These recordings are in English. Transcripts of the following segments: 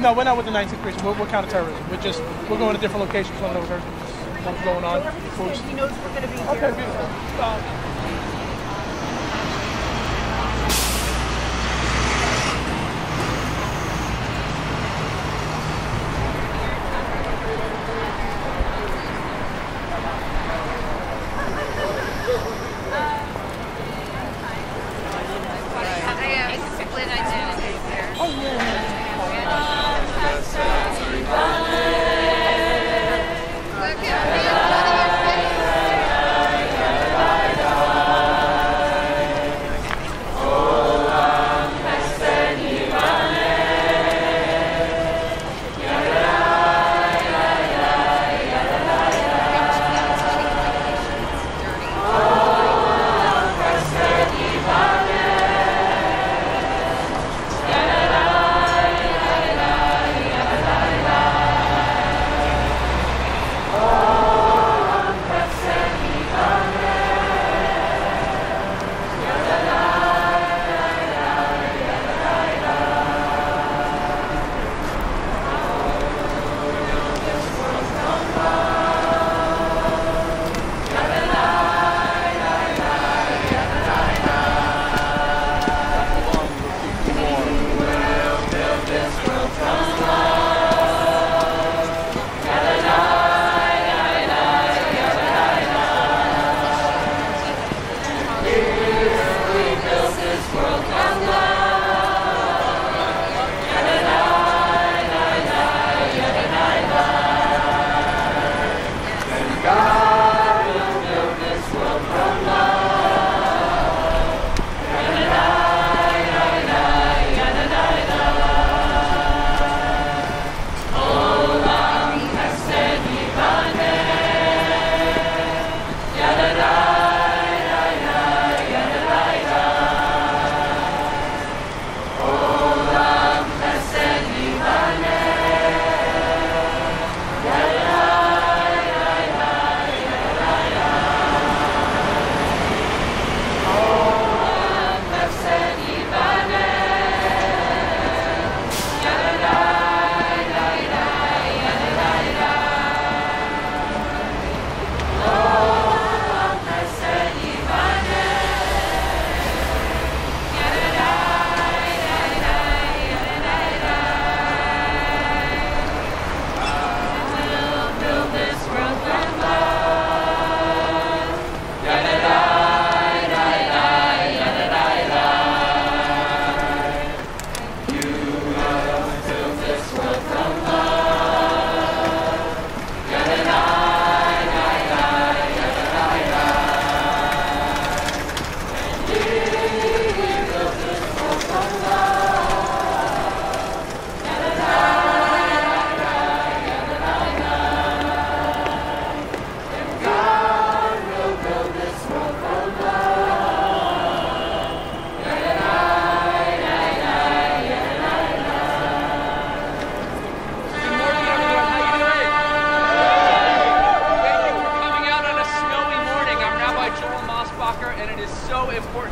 no, we're not with the 19th Creation. We're, we're counterterrorism. We're just we're going to different locations. Let them know what's going on. he knows we're going Okay, beautiful. Um,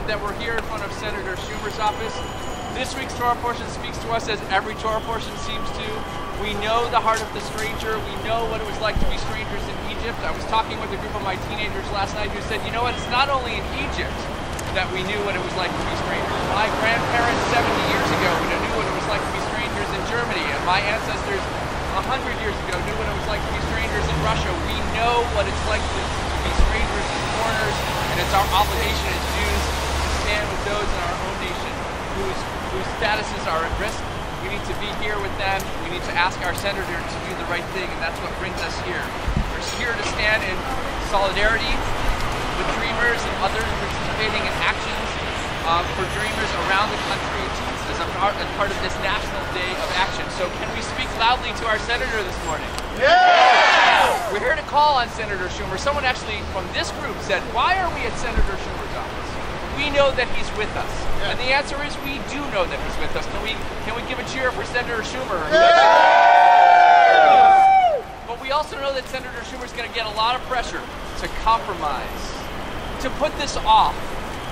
that we're here in front of Senator Schumer's office. This week's Torah portion speaks to us as every Torah portion seems to. We know the heart of the stranger. We know what it was like to be strangers in Egypt. I was talking with a group of my teenagers last night who said, you know what, it's not only in Egypt that we knew what it was like to be strangers. My grandparents 70 years ago knew what it was like to be strangers in Germany, and my ancestors 100 years ago knew what it was like to be strangers in Russia. We know what it's like to be strangers and foreigners, and it's our obligation stand with those in our own nation whose, whose statuses are at risk. We need to be here with them. We need to ask our senator to do the right thing, and that's what brings us here. We're here to stand in solidarity with dreamers and others participating in actions um, for dreamers around the country as, part, as part of this National Day of Action. So can we speak loudly to our senator this morning? Yeah! We're here to call on Senator Schumer. Someone actually from this group said, why are we at Senator Schumer? we know that he's with us. Yeah. And the answer is we do know that he's with us. Can we can we give a cheer for Senator Schumer? Yeah. But we also know that Senator Schumer is going to get a lot of pressure to compromise, to put this off,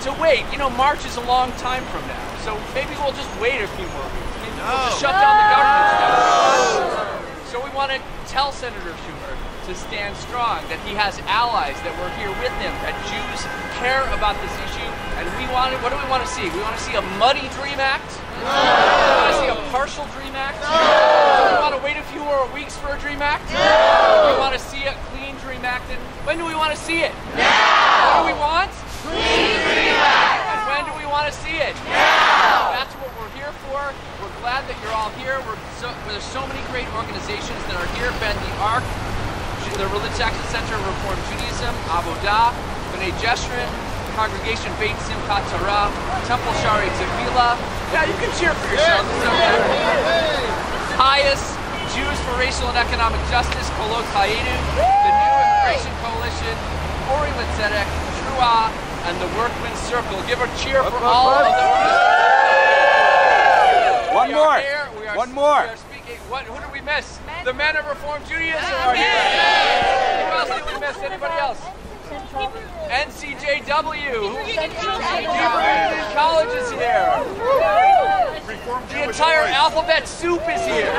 to wait. You know, March is a long time from now, so maybe we'll just wait a few more weeks. Maybe no. we'll just shut down the government. No. So we want to tell Senator Schumer to stand strong, that he has allies, that we're here with him, that Jews care about this issue, and we want what do we want to see? We want to see a muddy DREAM Act? No! We want to see a partial DREAM Act? No! Do we want to wait a few more weeks for a DREAM Act? No! We want to see a clean DREAM Act, and when do we want to see it? Now! What do we want? Clean DREAM Act! And when do we want to see it? Now! That's what we're here for. We're glad that you're all here. We're so, there's so many great organizations that are here. Bend the Arc, the Religious Action Center of Reform Judaism, Avodah, B'nai Jeshurun, Congregation Beit Simchat Torah, Temple Shaaray Tefila. Yeah, you can cheer for yourself. It's okay. Pious, Jews for Racial and Economic Justice, Kolot Chayeinu, the New Immigration Coalition, Uri L'Tzedek, T'ruah, and the Workmen's Circle. Give a cheer for all of the One we are more. We are, One more. We are speaking. What? Who did we miss? The men of Reform Judaism are here. Who else did we miss? Anybody else? NCJW. Hebrew College is here. The entire alphabet soup is here.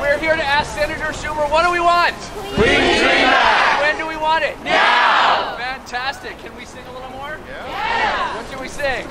We're here to ask Senator Schumer, what do we want? Clean Dream Act. When do we want it? Now! Fantastic. Can we sing a little more? Yeah. What should we sing?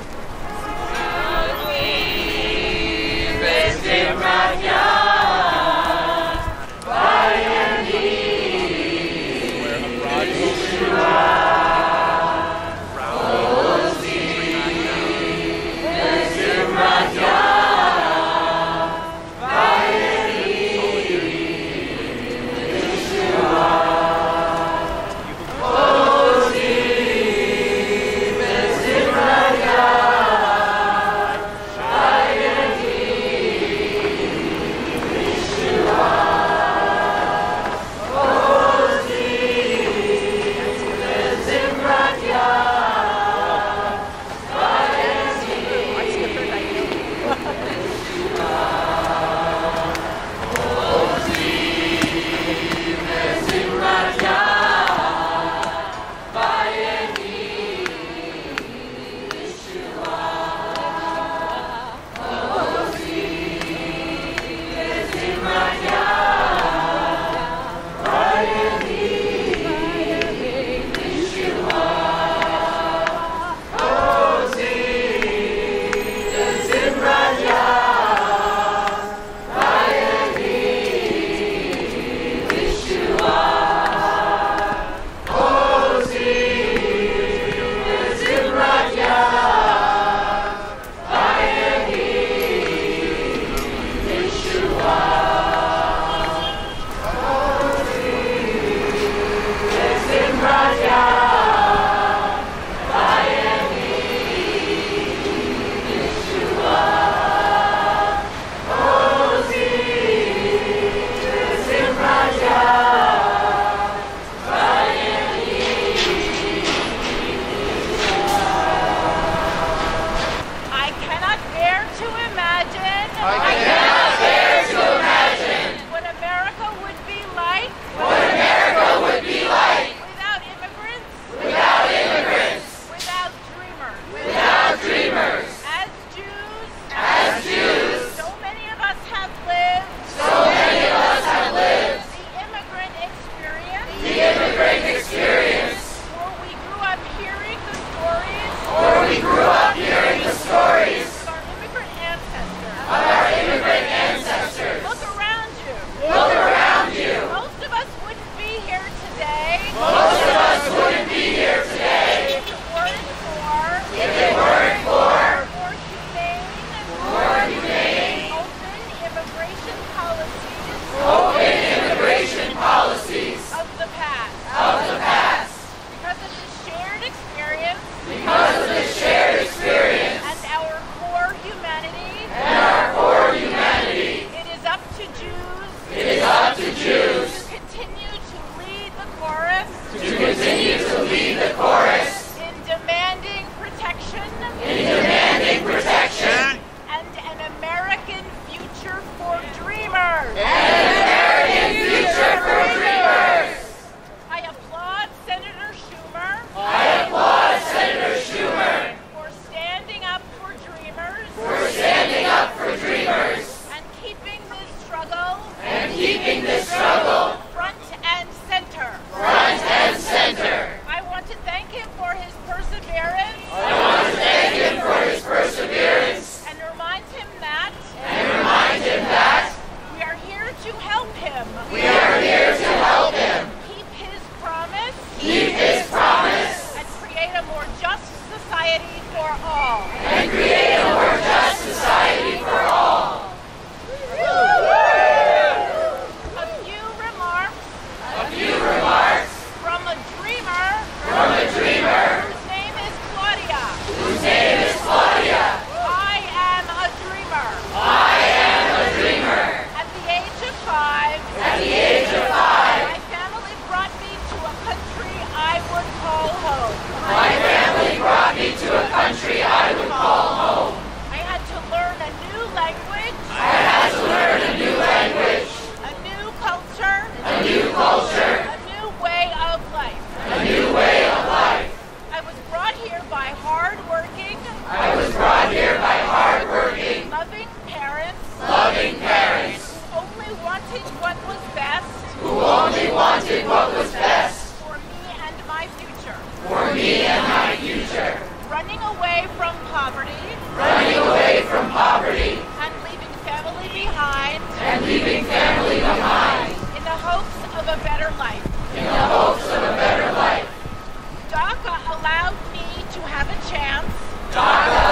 by hardworking. I was brought here by hardworking. Loving parents. Loving parents. Who only wanted what was best. Who only wanted what was best. For me and my future. For me and my future. Running away from poverty. Running away from poverty. And leaving family behind. And leaving family behind. In the hopes of a better life. In the hopes of a better life. DACA allowed chance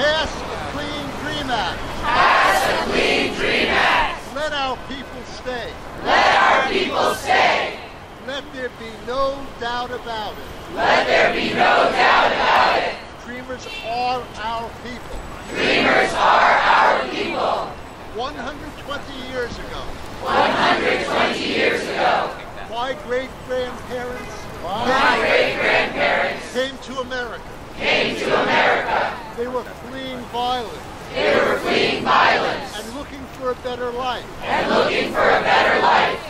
Pass the Clean Dream Act. Pass a clean dream act. Let our people stay. Let our people stay. Let there be no doubt about it. Let there be no doubt about it. Dreamers are our people. Dreamers are our people. 120 years ago, 120 years ago, my great grandparents my great grandparents came to America. Came to America. They were fleeing violence. They were fleeing violence. And looking for a better life. and looking for a better life.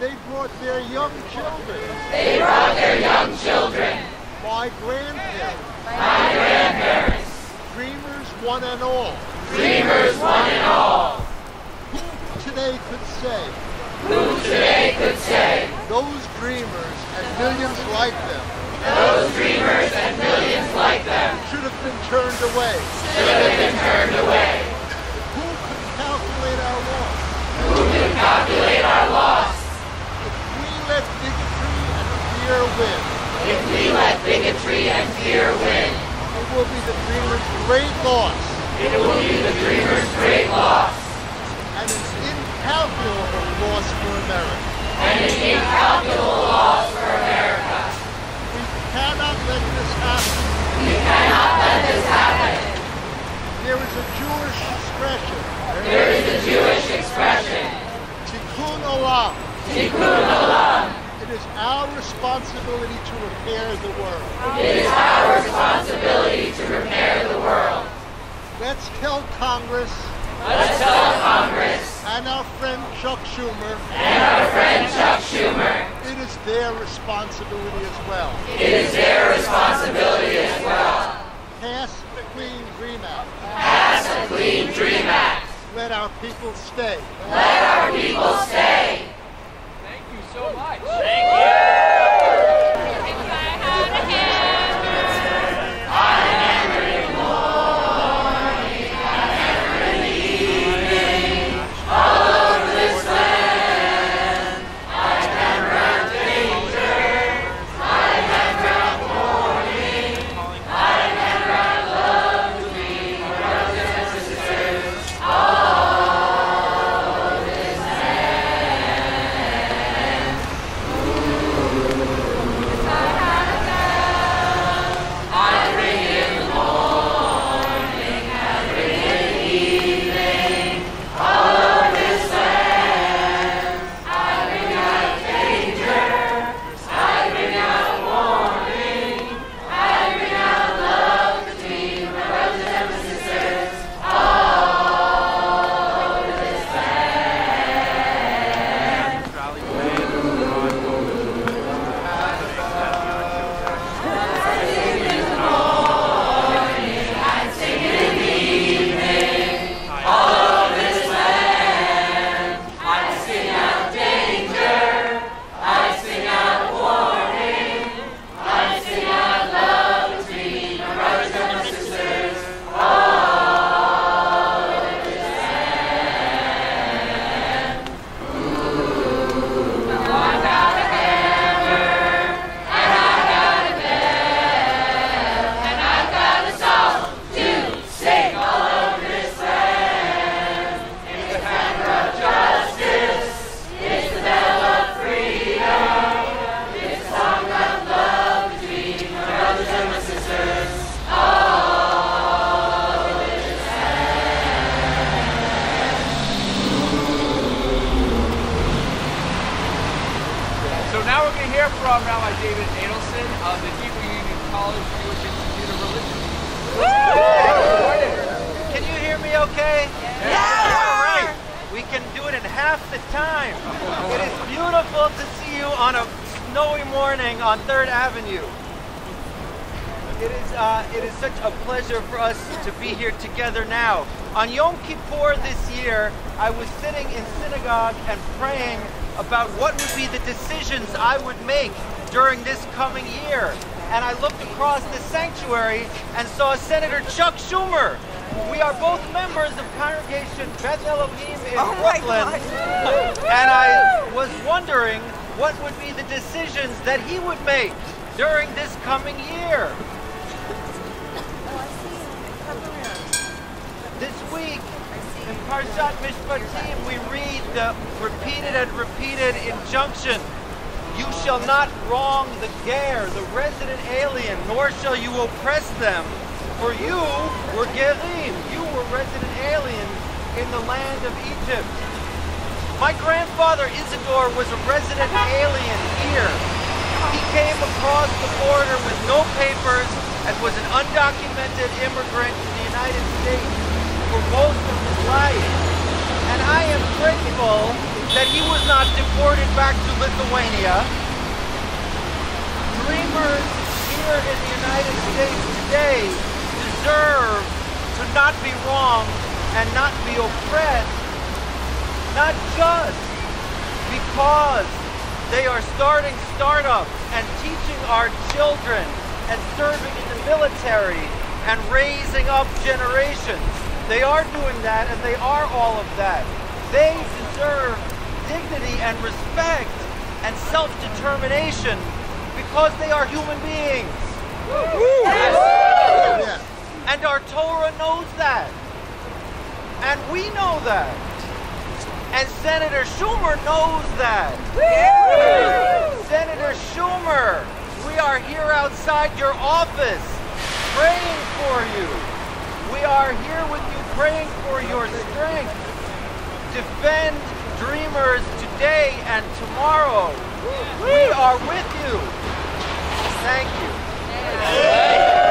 They brought their young children. They brought their young children, My grandparents, my grandparents, dreamers one and all, dreamers one and all, who today could say? Who today could say? Those dreamers and millions like them those dreamers and millions like them should have been turned away. should have been turned away. Who could calculate our loss? Who can calculate our loss If we let bigotry and fear win, if we let bigotry and fear win? it will be the dreamers' great loss It will be the dreamers' great loss and an incalculable loss for America. and an incalculable loss for America. Cannot let this happen. We cannot let this happen. There is a Jewish expression, There is a Jewish expression, tikkun olam. tikkun olam. It is our responsibility to repair the world. It is our responsibility to repair the world. Let's tell Congress Let's tell Congress and our friend Chuck Schumer and our friend Chuck Schumer it is their responsibility as well. it is their responsibility as well. Pass the Clean Dream Act. Pass the clean dream act. Let our people stay. Let our people stay. Thank you so much. And we're going to hear from Rabbi David Adelson of the Hebrew Union College Jewish Institute of Religion. Can you hear me okay? Yeah! All right. We can do it in half the time. It is beautiful to see you on a snowy morning on 3rd Avenue. It is, uh, it is such a pleasure for us to be here together now. On Yom Kippur this year, I was sitting in synagogue and praying about what would be the decisions I would make during this coming year. And I looked across the sanctuary and saw Senator Chuck Schumer. We are both members of Congregation Beth Elohim in Oh Brooklyn. And I was wondering what would be the decisions that he would make during this coming year. This week in Parshat Mishpatim we read the repeated and repeated injunction. You shall not wrong the ger, the resident alien, nor shall you oppress them. For you were gerim, you were resident aliens in the land of Egypt. My grandfather Isidore was a resident alien here. He came across the border with no papers and was an undocumented immigrant to the United States for most of his life. And I am grateful that he was not deported back to Lithuania. Dreamers here in the United States today deserve to not be wronged and not be oppressed, not just because they are starting startups and teaching our children and serving in the military and raising up generations. They are doing that and they are all of that. They deserve dignity and respect and self-determination because they are human beings. Yes. And our Torah knows that. And we know that. And Senator Schumer knows that. Senator Schumer, we are here outside your office praying for you. We are here with you praying for your strength. Defend dreamers today and tomorrow. We are with you. Thank you.